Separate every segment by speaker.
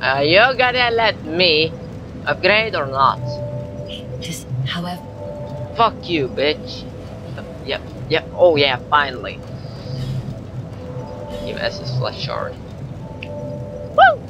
Speaker 1: Uh, you gonna let me upgrade or not.
Speaker 2: Just, however,
Speaker 1: Fuck you, bitch. Yep, yep. Oh yeah, finally. Give us is flesh shard. Woo!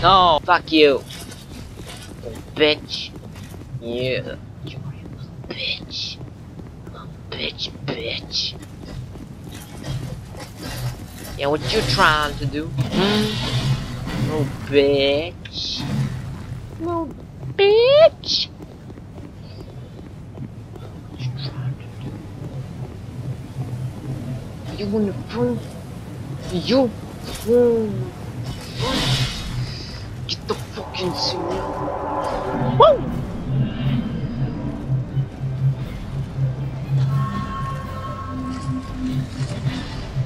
Speaker 1: No, fuck you. Bitch. You. You're a bitch. Bitch, bitch. Yeah, what you trying to do? Hmm? Oh, bitch. No, bitch. What you trying to do? You wanna prove? You prove? Get the fucking cereal.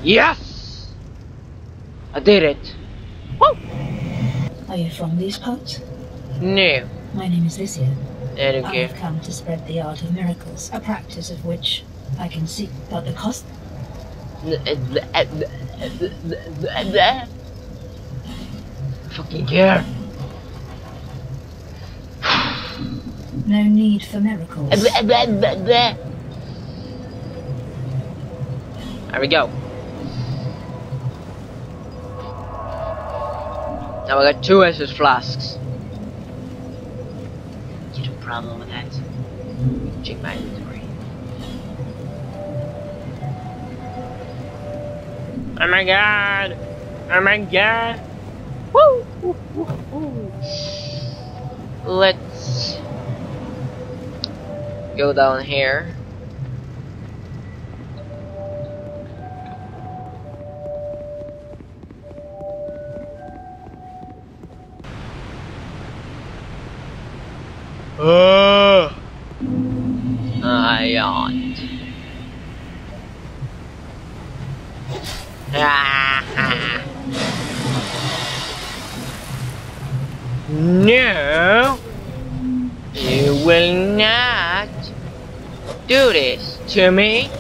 Speaker 1: Yes! I did it. Woo!
Speaker 2: are you from these parts?
Speaker 1: No,
Speaker 2: My name is Licia.
Speaker 1: I don't
Speaker 2: I
Speaker 1: care.
Speaker 2: have come to spread the art of miracles, a practice of which I can see, but the cost
Speaker 1: Fucking care.
Speaker 2: no need for miracles.
Speaker 1: There we go. Now I got two Estus flasks. You no problem with that? Check my inventory. Oh my god! Oh my god! Woo! Woo, woo, woo. Let's go down here. Uh, I yawned. no, you will not do this to me.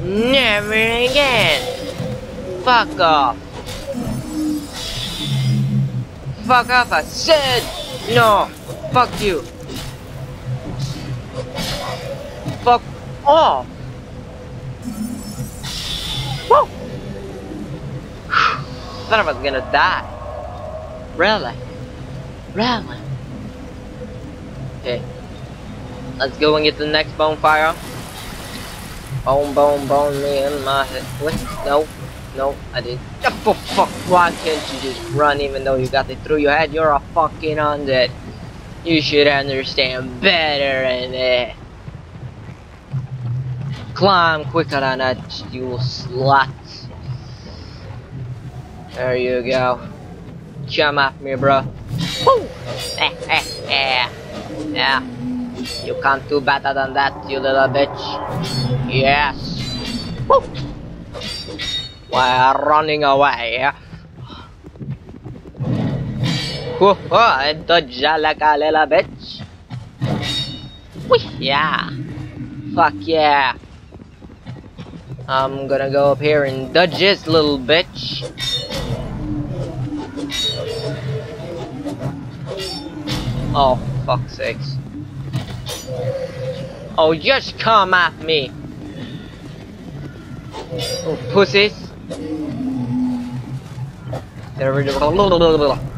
Speaker 1: Never again. Fuck off. Fuck off, I said. No. Fuck you. Fuck off. Woo. Thought I was gonna die. Really? Really? Okay. Let's go and get the next bonfire. Bone, bone, bone me in my head. What? No. No, I didn't. Oh, fuck, why can't you just run even though you got it through your head? You're a fucking undead. You should understand better than that. Climb quicker than that, you slut. There you go. Come at me, bro. Woo! Eh, eh, eh. Yeah. You can't do better than that, you little bitch. Yes. Woo! are running away. Whoa, I dodge like a little bitch. Whee, yeah. Fuck yeah. I'm gonna go up here and dodge this little bitch. Oh, fuck's sakes. Oh, just come at me. Oh, pussies.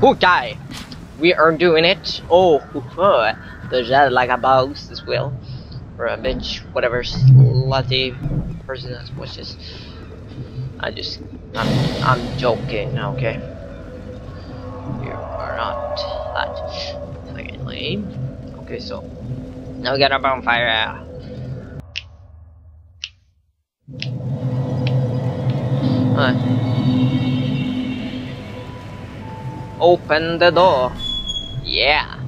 Speaker 1: Okay. We are doing it. Oh, there's that like a boss as well. Or a bitch, whatever slutty person that's what's this. I just I'm I'm joking, okay. You are not that. fucking lame. Okay, so now we got our bonfire. Alright. Open the door. Yeah.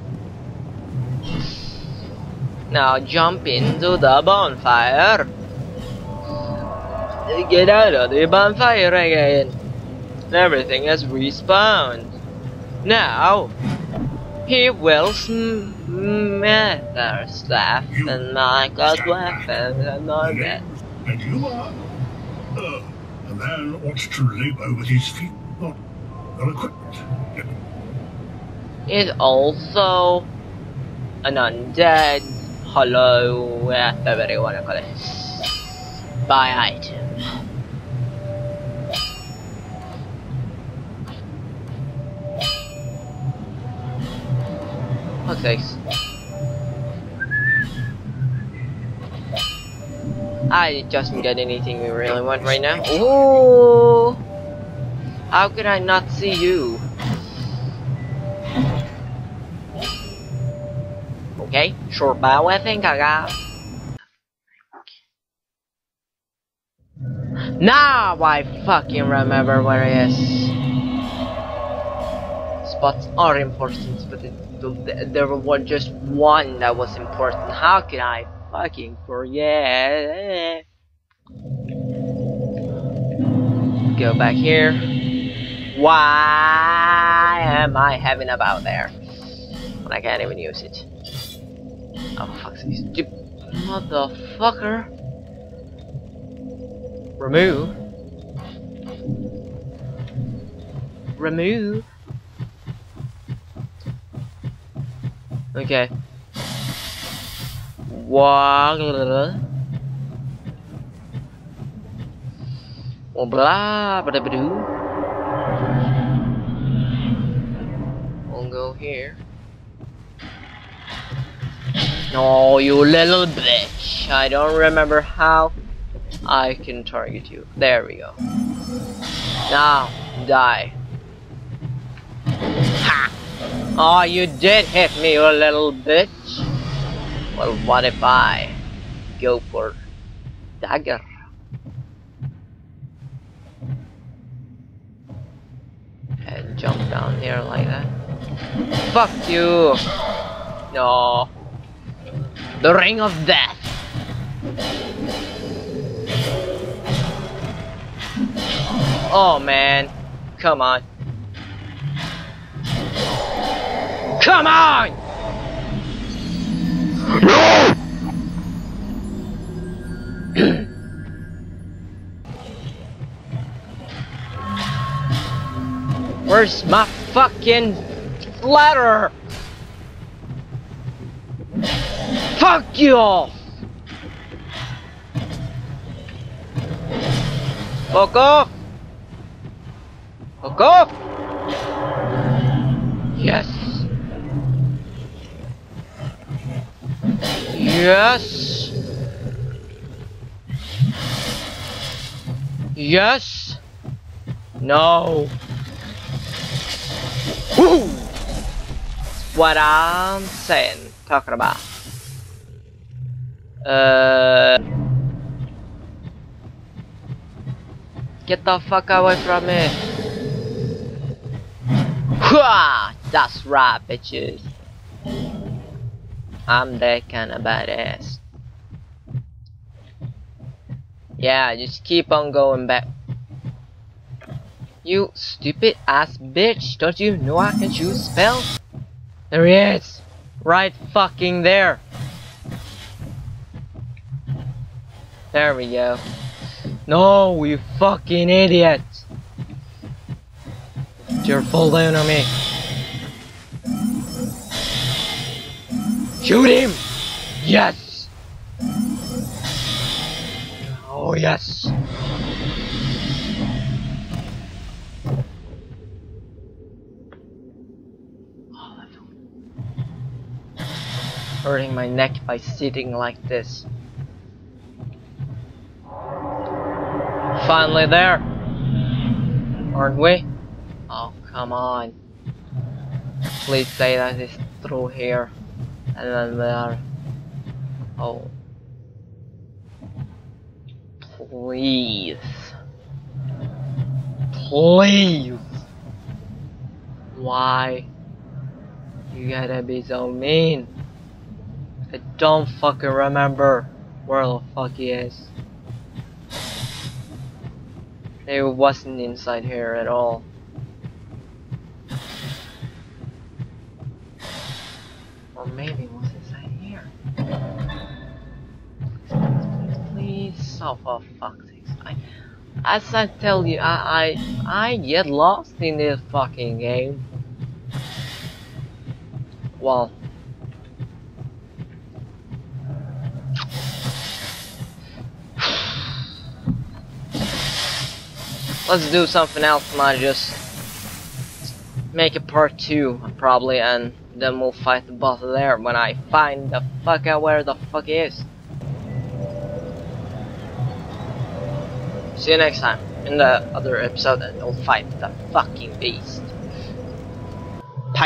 Speaker 1: Now jump into the bonfire. Get out of the bonfire again. Everything has respawned. Now, He will smother stuff and my god weapons and all that.
Speaker 3: And you are? Uh, a man ought to labour with his feet, not their equipment.
Speaker 1: Is also an undead, hollow, whatever you wanna call it, spy item. Okay. I just didn't get anything we really want right now. Ooh! How could I not see you? Okay, short bow I think I got. Now I fucking remember where he is. Spots are important, but it, th there was just one that was important. How can I fucking forget? Go back here. Why am I having about there? When I can't even use it. Oh fuck, stupid motherfucker. Remove. Remove. Okay. What? Blah blah blah blah. We'll go here. No, you little bitch. I don't remember how I can target you. There we go. Now, die. Ha! Oh, you did hit me, you little bitch. Well, what if I go for dagger? And jump down here like that. Fuck you! No. The ring of death. Oh man. Come on. Come on! Where's my fucking ladder? Fuck you all! Fuck off! Fuck off! Yes! Yes! Yes! No! Woo! What I'm saying, talking about. Uh, get the fuck away from me. That's right, bitches. I'm that kind of badass. Yeah, just keep on going back. You stupid ass bitch, don't you know I can choose spells? There he is! Right fucking there! There we go. No, you fucking idiot! You're full down on me. Shoot him! Yes! Oh yes! Hurting my neck by sitting like this. Finally there! Aren't we? Oh, come on. Please say that it's through here. And then there. Oh. Please. Please. Why? You gotta be so mean. I don't fucking remember where the fuck he is. It wasn't inside here at all. Or maybe what's inside here? Please, please. Oh, for fuck's sake. I, as I tell you, I, I, I get lost in this fucking game. Well. Let's do something else, not just make a part two, probably, and then we'll fight the boss there when I find the fuck out where the fuck he is. See you next time in the other episode and we'll fight the fucking beast.